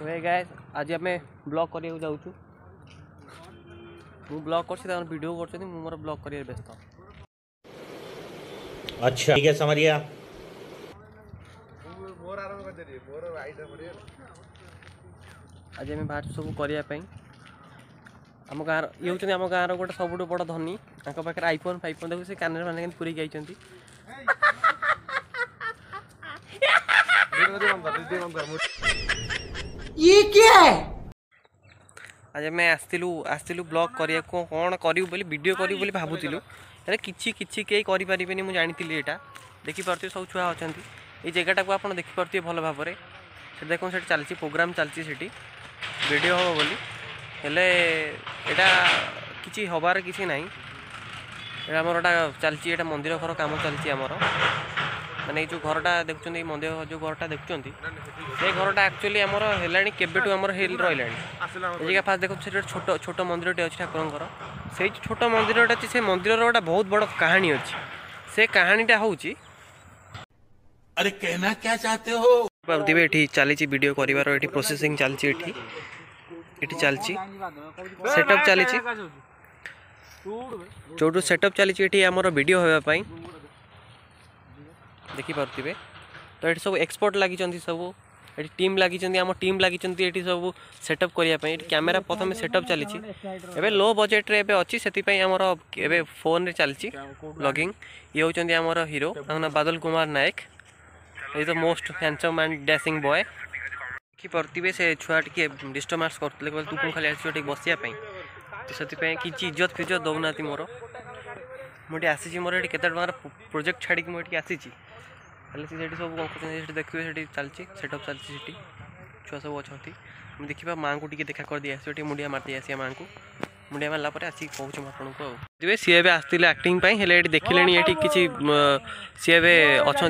સો હે ગાઈસ આજે અમે બ્લોગ କରିବାକୁ ଯାଉଛୁ ମୁଁ ବ୍ଲଗ୍ କରୁଛି ତାଙ୍କର ଭିଡ଼ିଓ କରୁଛନ୍ତି ମୁଁ ମୋର ବ୍ଲଗ୍ କରିବାରେ ବ୍ୟସ୍ତ ଆଚ୍ଛା ଠିକ୍ ଅଛି ସମରିଆ ଆଜି ଆମେ ବାହାରିଛୁ ସବୁ କରିବା ପାଇଁ ଆମ ଗାଁର ଇଏ ହେଉଛନ୍ତି ଆମ ଗାଁର ଗୋଟେ ସବୁଠୁ ବଡ଼ ଧନୀ ତାଙ୍କ ପାଖରେ ଆଇଫୋନ୍ ଫାଇଫୋନ୍ ଦେଖୁ ସେ କାନରେ ମାନେ କେମିତି ପୁରେଇକି ଆଇଛନ୍ତି ये क्या है ଆଜି ଆମେ ଆସିଥିଲୁ ଆସିଥିଲୁ ବ୍ଲଗ୍ କରିବାକୁ କ'ଣ କରିବୁ ବୋଲି ଭିଡ଼ିଓ କରିବୁ ବୋଲି ଭାବୁଥିଲୁ ହେଲେ କିଛି କିଛି କେହି କରିପାରିବେନି ମୁଁ ଜାଣିଥିଲି ଏଇଟା ଦେଖିପାରୁଥିବେ ସବୁ ଛୁଆ ଅଛନ୍ତି ଏଇ ଜାଗାଟାକୁ ଆପଣ ଦେଖିପାରୁଥିବେ ଭଲ ଭାବରେ ସେଠି ଦେଖନ୍ତୁ ସେଠି ଚାଲିଛି ପ୍ରୋଗ୍ରାମ୍ ଚାଲିଛି ସେଠି ଭିଡ଼ିଓ ହେବ ବୋଲି ହେଲେ ଏଇଟା କିଛି ହେବାର କିଛି ନାହିଁ ଏଇଟା ଆମର ଏଇଟା ଚାଲିଛି ଏଇଟା ମନ୍ଦିର ଘର କାମ ଚାଲିଛି ଆମର মানে এই যে ঘরটা দেখুন এই মন্দির যে ঘরটা দেখুন সেই ঘরটা একচুয়ালি আমার হলানি কেবেঠু আমার হিল রহলে এদিকে ফার্স্ট দেখুন সেটা ছোট ছোট মন্দিরটি অছে ঠাকুরঙ্কর সেই ছোট মন্দিরটা আছে সেই মন্দিরর গোটা বহুত বড় কাহিনী আছে সে কাহিনীটা হচ্ছে আরে কেনা কে চাতে হো পারুথিবে এটি চালিছি ভিডিও করিবার এটি প্রসেসিং চালছি এটি এটি চালছি সেটআপ চালিছি যেটু সেটআপ চালিছি এটি আমার ভিডিও হওয়া ପାଇଁ ଦେଖିପାରୁଥିବେ ତ ଏଠି ସବୁ ଏକ୍ସପର୍ଟ ଲାଗିଛନ୍ତି ସବୁ ଏଠି ଟିମ୍ ଲାଗିଛନ୍ତି ଆମ ଟିମ୍ ଲାଗିଛନ୍ତି ଏଠି ସବୁ ସେଟଅପ୍ କରିବା ପାଇଁ ଏଠି କ୍ୟାମେରା ପ୍ରଥମେ ସେଟଅପ୍ ଚାଲିଛି ଏବେ ଲୋ ବଜେଟ୍ରେ ଏବେ ଅଛି ସେଥିପାଇଁ ଆମର ଏବେ ଫୋନ୍ରେ ଚାଲିଛି ବ୍ଲଗିଂ ଇଏ ହେଉଛନ୍ତି ଆମର ହିରୋ ତାଙ୍କ ନାଁ Badal Kumar Nayak is the most handsome and dashing boy ଦେଖିପାରୁଥିବେ ସେ ଛୁଆ ଟିକେ ଡିଷ୍ଟର୍ବାନ୍ସ କରୁଥିଲେ କହିଲେ ତୁ କ'ଣ ଖାଲି ଆସିଛୁ ଟିକେ ବସିବା ପାଇଁ ତ ସେଥିପାଇଁ କିଛି ଇଜ୍ଜତ ଫିଜ୍ଜତ ଦେଉନାହାନ୍ତି ମୋର ମୁଁ ଟିକେ ଆସିଛି ମୋର ଏଠି କେତେ ଟଙ୍କାର प्रोजेक्ट छाड़ी मुझे आसी सब कौन देखिए चलती सेटअप चलती छुआ सब अच्छा देखिए माँ को देखा कर दिया मुंडिया मारदे आस माँ को मुंडिया मारापर आस कौ आपको सी एवं आसते आक्टिंग ये देखिले ये किसी सी अच्छा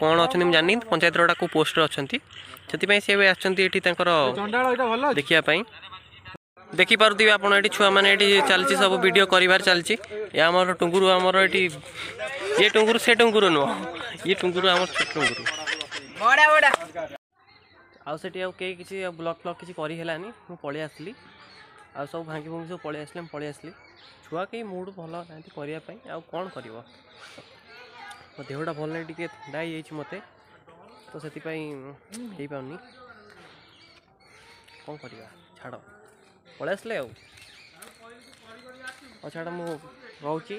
कौन अच्छे मुझे जानी पंचायत रहा को पोस्टर अच्छा से सी आंकर देखापी देखिपे आप छुआ मैंने चलती सब भिड कर चलती टुंगुरु आमर ये टुंगुरु से टुंगुरु नुह ये टुंगुरु आम टुंगुरु बड़ा बड़ा आउ से के किसी ब्लॉक फ्लॉक किसी करी हेलानी मु पळे आसली आ सब भांगी भांगी सब पळे आसले पळे आसली छुआ के मूड भल ना करिया पई आ कोन करिवो तो देहटा भल नहीं टिके ठंडा ही मते तो से पानी कौन करवा छाड़ पलै आसले आ छाड़ मु रोची